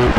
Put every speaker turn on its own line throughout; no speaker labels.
Thank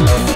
love.